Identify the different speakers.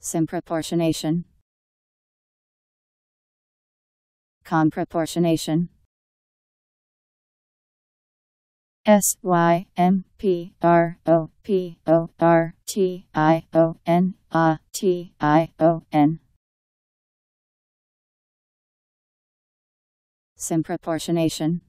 Speaker 1: Symproportionation. Comproportionation. S Y M P R O P O R T I O N A T I O N. Symproportionation.